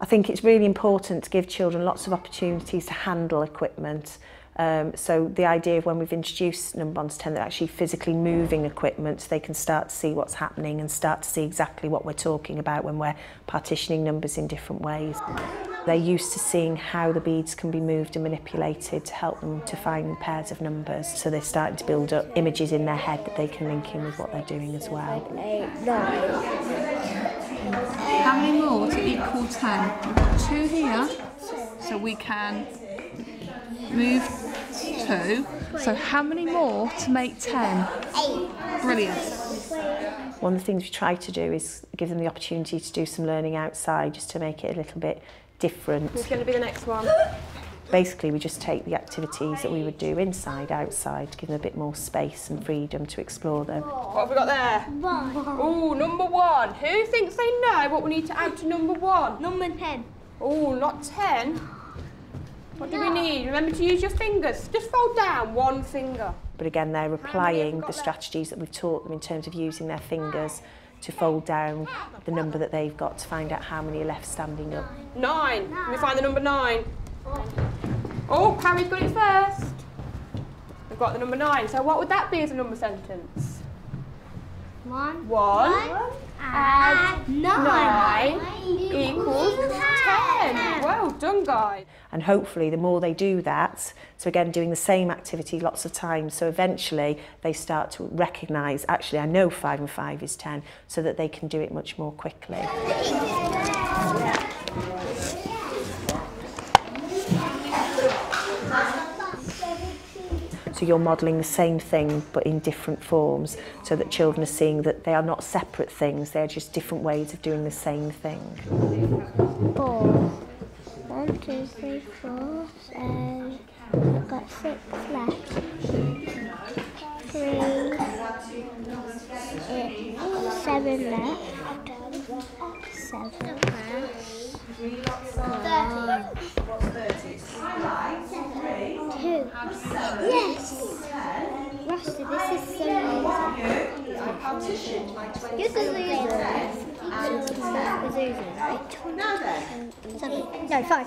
I think it's really important to give children lots of opportunities to handle equipment. Um, so the idea of when we've introduced number bonds 10, they're actually physically moving equipment, so they can start to see what's happening and start to see exactly what we're talking about when we're partitioning numbers in different ways. They're used to seeing how the beads can be moved and manipulated to help them to find pairs of numbers. So they're starting to build up images in their head that they can link in with what they're doing as well. Eight, nine. How many more to equal 10? We've got two here, so we can move two. So how many more to make 10? Eight. Brilliant. One of the things we try to do is give them the opportunity to do some learning outside just to make it a little bit different. Who's going to be the next one? Basically, we just take the activities that we would do inside, outside, to give them a bit more space and freedom to explore them. What have we got there? One. Oh, number one. Who thinks they know what we need to add to number one? Number ten. Oh, not ten. What do we need? Remember to use your fingers. Just fold down one finger. But again, they're many applying the strategies that we've taught them in terms of using their fingers to fold down the number that they've got to find out how many are left standing up. Nine. Let me find the number nine. Oh, Carrie's got it first. We've got the number nine. So what would that be as a number sentence? One. One. Add Nine equals ten. Well done, guys. And hopefully, the more they do that, so again, doing the same activity lots of times, so eventually they start to recognise, actually, I know five and five is 10, so that they can do it much more quickly. So you're modelling the same thing but in different forms so that children are seeing that they are not separate things, they're just different ways of doing the same thing. Four. One, two, three, four. So I've got six left. Three. Eight, seven left. Seven left. Two. Yes. Rusty, this is so easy. You're the loser. Now then, Seven. No, five.